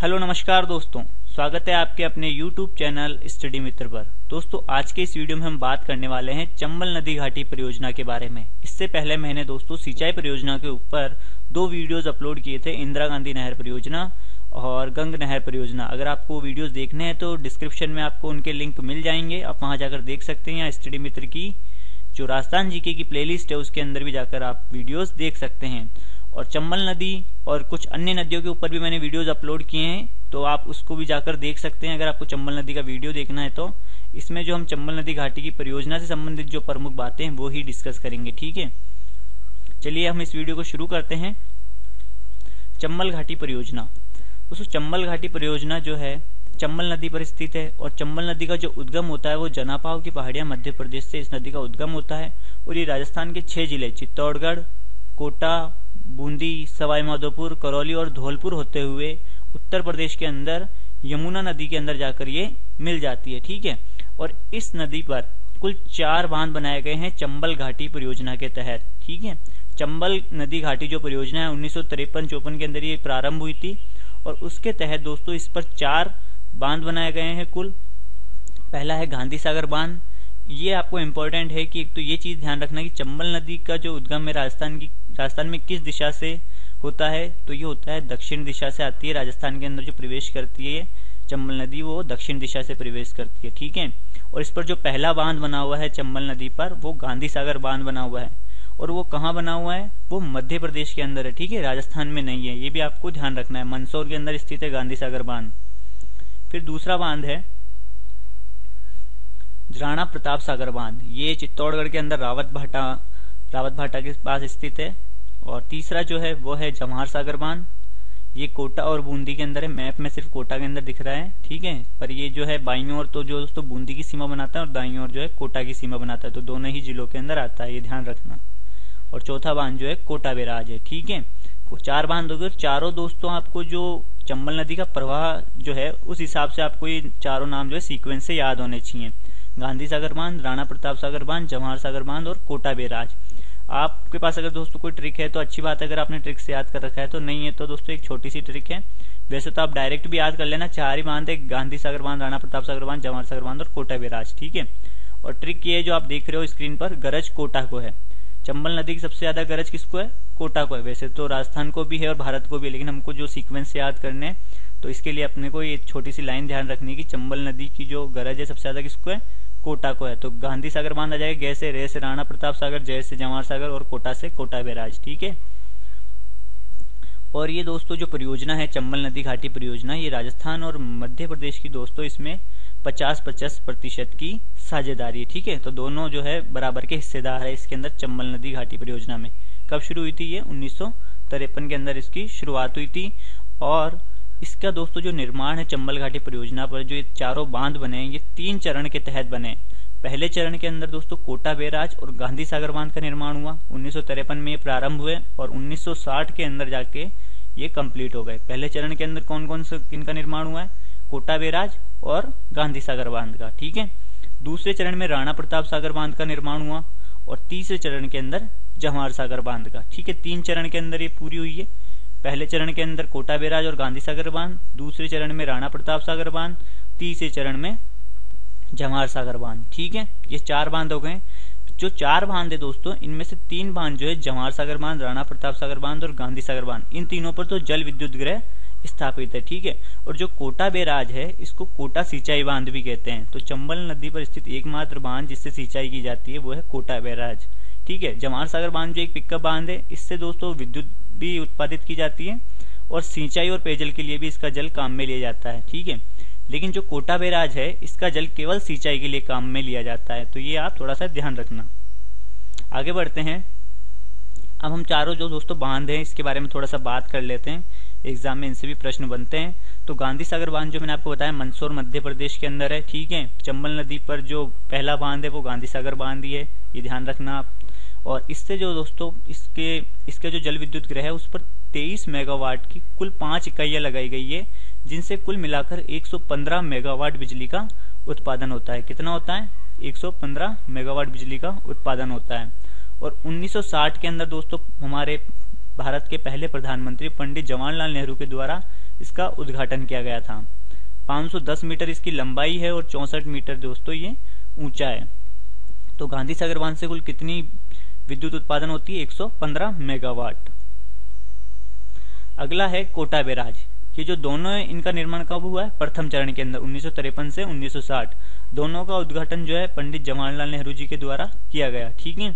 Hello, नमस्कार दोस्तों। स्वागत है आपके अपने YouTube चैनल स्टडी मित्र पर। दोस्तों, आज के इस वीडियो में हम बात करने वाले हैं चंबल नदी घाटी परियोजना के बारे में। इससे पहले मैंने दोस्तों सिंचाई परियोजना के ऊपर दो वीडियोस अपलोड किए थे, इंदिरा गांधी नहर परियोजना और गंग नहर परियोजना। अगर आपको वीडियोस देखने हैं तो डिस्क्रिप्शन में आपको उनके लिंक मिल जाएँगे। आप वहाँ जाकर देख सकते हैं या स्टडी मित्र की जो राजस्थान जीके की प्लेलिस्ट है, उसके अंदर भी जाकर आप वीडियोस देख सकते हैं। और चंबल नदी और कुछ अन्य नदियों के ऊपर भी मैंने वीडियोस अपलोड किए हैं तो आप उसको भी जाकर देख सकते हैं, अगर आपको चंबल नदी का वीडियो देखना है तो। इसमें जो हम चंबल नदी घाटी की परियोजना से संबंधित जो प्रमुख बातें हैं, वो ही डिस्कस करेंगे, ठीक है? चलिए हम इस वीडियो को शुरू करते हैं। चंबल घाटी परियोजना। दोस्तों, चंबल घाटी परियोजना जो है, चंबल नदी पर स्थित है और चंबल नदी का जो उद्गम होता है, वो जनापाव की पहाड़ियाँ मध्य प्रदेश से इस नदी का उद्गम होता है। और ये राजस्थान के छह ज़िले, चित्तौड़गढ़, कोटा बूंदी, सवाई माधोपुर, करौली और धौलपुर होते हुए उत्तर प्रदेश के अंदर, यमुना नदी के अंदर जाकर ये मिल जाती है, ठीक है? और इस नदी पर कुल चार बाँध बनाए गए हैं चंबल घाटी परियोजना के तहत, ठीक है? चंबल नदी घाटी जो परियोजना है, उन्नीस सौ चौपन के अंदर ये प्रारंभ हुई थी, और उसके तहत दोस्तों इस पर चार बाँध बनाए गए हैं कुल। पहला है गांधी सागर बाँध। ये आपको इम्पोर्टेंट है कि एक तो ये चीज़ ध्यान रखना कि चंबल नदी का जो उद्गम है राजस्थान की राजस्थान में किस दिशा से होता है? तो ये होता है दक्षिण दिशा से आती है, राजस्थान के अंदर जो प्रवेश करती है, चंबल नदी, वो दक्षिण दिशा से प्रवेश करती है, ठीक है? और इस पर जो पहला बाँध बना हुआ है चंबल नदी पर, वो गांधी सागर बाँध बना हुआ है। और वो कहाँ बना हुआ है? वो मध्य प्रदेश के अंदर है, ठीक है? राजस्थान में नहीं है, ये भी आपको ध्यान रखना है। मंदसौर के अंदर स्थित है गांधी सागर बाँध। फिर दूसरा बाँध है, राणा प्रताप सागर बाँध। ये चित्तौड़गढ़ के अंदर रावत भाटा रावत भाटा के पास स्थित है। और तीसरा जो है, वो है जमहार सागर बाँध। ये कोटा और बूंदी के अंदर है। मैप में सिर्फ़ कोटा के अंदर दिख रहा है, ठीक है? पर ये जो है, बाई ओर तो जो दोस्तों, बूंदी की सीमा बनाता है और दाई ओर जो है, कोटा की सीमा बनाता है। तो दोनों ही जिलों के अंदर आता है, ये ध्यान रखना। और चौथा बाँध जो है, कोटा बेराज है, ठीक है? चार बाँध हो चारों दोस्तों, आपको जो चंबल नदी का प्रवाह जो है, उस हिसाब से आपको ये चारों नाम जो है सीक्वेंस से याद होने चाहिए। गांधी सागर बाँध, राणा प्रताप सागर बाँध, जवाहर सागर बाँध और कोटा बेराज। आपके पास अगर दोस्तों कोई ट्रिक है तो अच्छी बात है, अगर आपने ट्रिक से याद कर रखा है तो नहीं है तो दोस्तों एक छोटी सी ट्रिक है। वैसे तो आप डायरेक्ट भी याद कर लेना, चार ही बाँध है गांधी सागर बाँध, राणा प्रताप सागर बाँध, जवाहर सागर बाँध और कोटा बेराज ठीक है? और ट्रिक ये जो आप देख रहे हो स्क्रीन पर, गरज कोटा को है। चंबल नदी की सबसे ज़्यादा गरज किसको है? कोटा को है। वैसे तो राजस्थान को भी है और भारत को भी है, लेकिन हमको जो सीक्वेंस से याद करने हैं तो इसके लिए अपने को ये छोटी सी लाइन ध्यान रखनी की, चंबल नदी की जो गरज है सबसे ज़्यादा किसको है? कोटा को है। तो गांधी सागर बाँध आ जाएगा गै से रे से राणा प्रताप सागर, जय से जवाहर सागर और कोटा से कोटा बैराज, ठीक है? और ये दोस्तों जो परियोजना है, चंबल नदी घाटी परियोजना, ये राजस्थान और मध्य प्रदेश की दोस्तों इसमें पचास पचास प्रतिशत की साझेदारी ठीक है? तो दोनों जो है बराबर के हिस्सेदार है इसके अंदर चंबल नदी घाटी परियोजना में। कब शुरू हुई थी ये? उन्नीस सौ तिरपन के अंदर इसकी शुरुआत हुई थी और इसका दोस्तों जो निर्माण है चंबल घाटी परियोजना पर, जो ये चारों बाँध बने ये तीन चरण के तहत बने पहले चरण के अंदर दोस्तों कोटा बेराज और गांधी सागर बाँध का निर्माण हुआ, उन्नीस सौ तिरपन में ये प्रारंभ हुए और 1960 के अंदर जाके ये कंप्लीट हो गए। पहले चरण के अंदर कौन कौन से इनका निर्माण हुआ है? कोटा बेराज और गांधी सागर बाँध का, ठीक है? दूसरे चरण में राणा प्रताप सागर बाँध का निर्माण हुआ और तीसरे चरण के अंदर जवाहर सागर बाँध का, ठीक है? तीन चरण के अंदर ये पूरी हुई है। पहले चरण के अंदर कोटा बेराज और गांधी सागर बाँध, दूसरे चरण में राणा प्रताप सागर बाँध, तीसरे चरण में जवाहर सागर बाँध। ठीक है? ये चार बाँध हो गए। जो चार बाँध है दोस्तों, इनमें से तीन बाँध जो है जवाहर सागर बाँध, राणा प्रताप सागर बाँध और गांधी सागर बाँध। इन तीनों पर तो जल विद्युत ग्रह स्थापित है, ठीक है? और जो कोटा बेराज है, इसको कोटा सिंचाई बाँध भी कहते हैं। तो चंबल नदी पर स्थित एकमात्र बाँध जिससे सिंचाई की जाती है, वो है कोटा बेराज। ठीक है, जवाहर सागर बाँध जो एक पिकअप बाँध है, इससे दोस्तों विद्युत भी उत्पादित की जाती है और सिंचाई और पेयजल के लिए भी इसका जल काम में लिया जाता है, ठीक है? लेकिन जो कोटा बेराज है, इसका जल केवल सिंचाई के लिए काम में लिया जाता है तो ये आप थोड़ा सा ध्यान रखना। आगे बढ़ते हैं। अब हम चारों जो दोस्तों बाँध हैं, इसके बारे में थोड़ा सा बात कर लेते हैं। एग्ज़ाम में इनसे भी प्रश्न बनते हैं। तो गांधी सागर बाँध जो मैंने आपको बताया, मंदसौर, मध्य प्रदेश के अंदर है, ठीक है? चंबल नदी पर जो पहला बाँध है, वो गांधी सागर बाँध ही है। ये ध्यान रखना आप। और इससे जो दोस्तों, इसके इसके जो जल विद्युत ग्रह है, उस पर 23 मेगावाट की कुल पाँच इकाइयाँ लगाई गई है, जिनसे कुल मिलाकर 115 मेगावाट बिजली का उत्पादन होता है। कितना होता है? 115 मेगावाट बिजली का उत्पादन होता है। और 1960 के अंदर दोस्तों, हमारे भारत के पहले प्रधानमंत्री पंडित जवाहरलाल नेहरू के द्वारा इसका उद्घाटन किया गया था। 510 मीटर इसकी लंबाई है और चौसठ मीटर दोस्तों ये ऊँचा है। तो गांधी सागर बाँध से कुल कितनी विद्युत उत्पादन होती है 115 मेगावाट। अगला है कोटा बैराज। ये जो दोनों है इनका निर्माण कब हुआ है? प्रथम चरण के अंदर, उन्नीस से 1960 दोनों का उद्घाटन जो है पंडित जवाहरलाल नेहरू जी के द्वारा किया गया, ठीक है?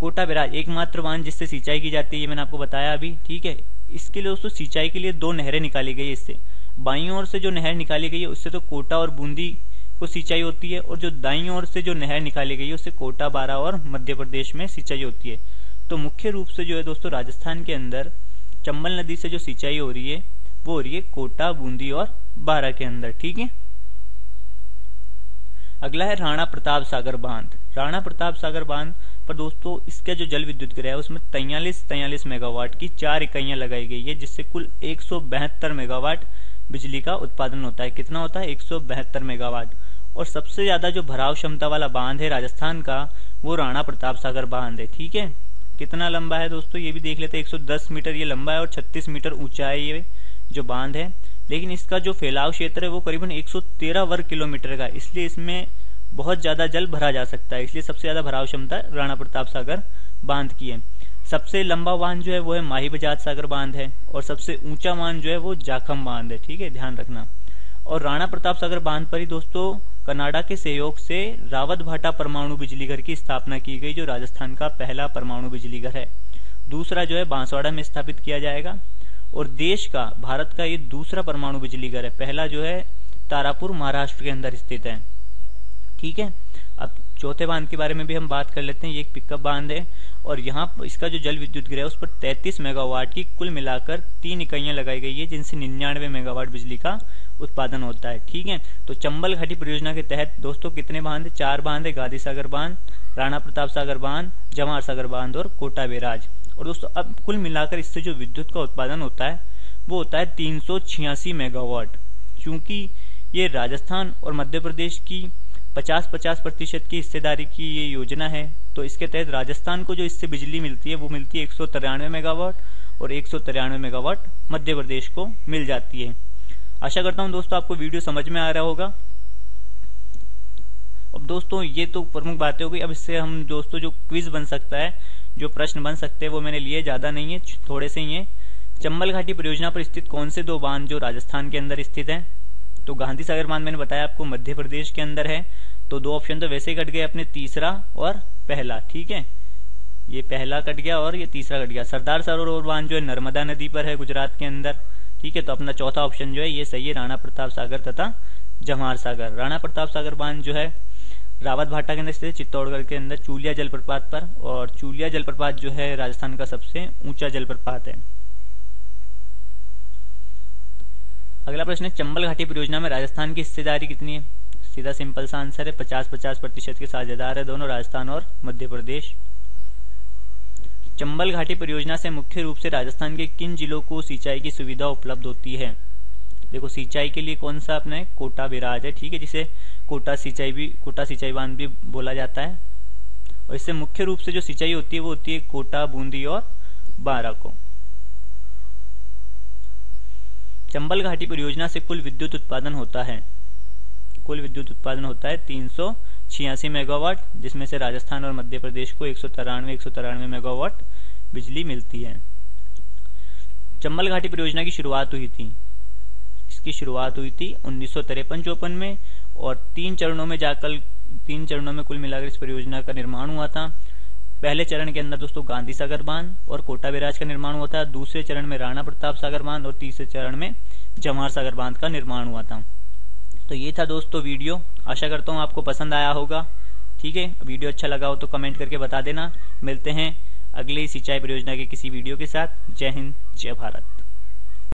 कोटा बैराज, एकमात्र बाँध जिससे सिंचाई की जाती है, ये मैंने आपको बताया अभी, ठीक है? इसके लिए दोस्तों सिंचाई के लिए दो नहरें निकाली गई इससे। बाई ओर से जो नहर निकाली गई है, उससे तो कोटा और बूंदी को सिंचाई होती है और जो दाई ओर से जो नहर निकाली गई है, उससे कोटा बारा और मध्य प्रदेश में सिंचाई होती है। तो मुख्य रूप से जो है दोस्तों, राजस्थान के अंदर चंबल नदी से जो सिंचाई हो रही है, वो हो रही है कोटा, बूंदी और बारा के अंदर, ठीक है? अगला है राणा प्रताप सागर बाँध। राणा प्रताप सागर बाँध पर दोस्तों, इसका जो जल विद्युत गृह है, उसमें तैयलीस तैयलीस मेगावाट की चार इकाइयाँ लगाई गई है, जिससे कुल एक सौ बहत्तर मेगावाट बिजली का उत्पादन होता है। कितना होता है? एक सौ बहत्तर मेगावाट। और सबसे ज़्यादा जो भराव क्षमता वाला बाँध है राजस्थान का, वो राणा प्रताप सागर बाँध है। ठीक है? कितना लंबा है दोस्तों? ये भी देख लेते हैं। 110 मीटर ये लंबा है और 36 मीटर ऊँचा है ये जो बाँध है। लेकिन इसका जो फैलाव क्षेत्र है, वो करीबन 113 वर्ग किलोमीटर का इसलिए इसमें बहुत ज़्यादा जल भरा जा सकता है। इसलिए सबसे ज़्यादा भराव क्षमता राणा प्रताप सागर बाँध की है। सबसे लंबा बाँध जो है वो है माही बजाज सागर बाँध है और सबसे ऊँचा बाँध जो है वो जाखम बाँध है, ठीक है? ध्यान रखना। और राणा प्रताप सागर बाँध पर ही दोस्तों, कनाडा के सहयोग से रावत भाटा परमाणु बिजली घर की स्थापना की गई, जो राजस्थान का पहला परमाणु बिजली घर है। दूसरा जो है बांसवाड़ा में स्थापित किया जाएगा। और देश का, भारत का ये दूसरा परमाणु बिजली घर है। पहला जो है तारापुर, महाराष्ट्र के अंदर स्थित है। ठीक है? अब चौथे बाँध के बारे में भी हम बात कर लेते हैं। ये एक पिकअप बाँध है। और यहाँ इसका जो जल विद्युत गृह है, उस पर 33 मेगावाट की कुल मिलाकर तीन इकाइयाँ लगाई गई है, जिनसे निन्यानवे मेगावाट बिजली का उत्पादन होता है। ठीक है? तो चंबल घाटी परियोजना के तहत दोस्तों कितने बाँध? चार बाँध है, गांधी सागर बाँध, राणा प्रताप सागर बाँध, जवाहर सागर बाँध और कोटा बेराज। और दोस्तों, अब कुल मिलाकर इससे जो विद्युत का उत्पादन होता है, वो होता है तीन सौ छियासी मेगावाट, क्योंकि ये राजस्थान और मध्य प्रदेश की 50-50 प्रतिशत की हिस्सेदारी की ये योजना है। तो इसके तहत राजस्थान को जो इससे बिजली मिलती है, वो मिलती है एक सौ तिरानवे मेगावाट और एक सौ तिरानवे मेगावाट मध्य प्रदेश को मिल जाती है। आशा करता हूँ दोस्तों आपको वीडियो समझ में आ रहा होगा। अब दोस्तों, ये तो प्रमुख बातें हो गई। अब इससे हम दोस्तों जो क्विज बन सकता है, जो प्रश्न बन सकते हैं, वो मैंने लिए, ज़्यादा नहीं है, थोड़े से ही है। चंबल घाटी परियोजना पर स्थित कौन से दो बाँध जो राजस्थान के अंदर स्थित है? तो गांधी सागर बाँध मैंने बताया आपको मध्य प्रदेश के अंदर है तो दो ऑप्शन तो वैसे कट गए अपने, तीसरा और पहला, ठीक है? ये पहला कट गया और ये तीसरा कट गया। सरदार सरोवर बाँध जो है नर्मदा नदी पर है गुजरात के अंदर, ठीक है? तो अपना चौथा ऑप्शन जो है, ये सही है, राणा प्रताप सागर तथा जमार सागर। राणा प्रताप सागर बाँध जो है, रावत भाटा के अंदर स्थित चित्तौड़गढ़ के अंदर, चूलिया जलप्रपात पर, और चूलिया जलप्रपात जो है राजस्थान का सबसे ऊँचा जलप्रपात है। अगला प्रश्न है, चंबल घाटी परियोजना में राजस्थान की हिस्सेदारी कितनी है? सीधा सिंपल सा आंसर है पचास पचास प्रतिशत के साझेदार है दोनों, राजस्थान और मध्य प्रदेश। चंबल घाटी परियोजना से मुख्य रूप से राजस्थान के किन जिलों को सिंचाई की सुविधा उपलब्ध होती है? देखो, सिंचाई के लिए कौन सा अपने कोटा विराज है, ठीक है, जिसे कोटा सिंचाई भी, कोटा सिंचाई बाँध भी बोला जाता है। और इससे मुख्य रूप से जो सिंचाई होती है, वो होती है कोटा, बूंदी और बारा को चंबल घाटी परियोजना से कुल विद्युत उत्पादन होता है। कुल विद्युत उत्पादन होता है तीन छियासी मेगावाट, जिसमें से राजस्थान और मध्य प्रदेश को एक सौ तिरानवे, एक सौ तिरानवे मेगावाट बिजली मिलती है। चंबल घाटी परियोजना की शुरुआत हुई थी। इसकी शुरुआत हुई थी उन्नीस चौपन में और तीन चरणों में जाकर, तीन चरणों में कुल मिलाकर इस परियोजना का निर्माण हुआ था। पहले चरण के अंदर दोस्तों गांधी सागर बाँध और कोटा बिराज का निर्माण हुआ था। दूसरे चरण में राणा प्रताप सागर बाँध और तीसरे चरण में जवाहर सागर बाँध का निर्माण हुआ था। तो ये था दोस्तों वीडियो। आशा करता हूँ आपको पसंद आया होगा। ठीक है? वीडियो अच्छा लगा हो तो कमेंट करके बता देना। मिलते हैं अगली सिंचाई परियोजना के किसी वीडियो के साथ। जय हिंद, जय भारत।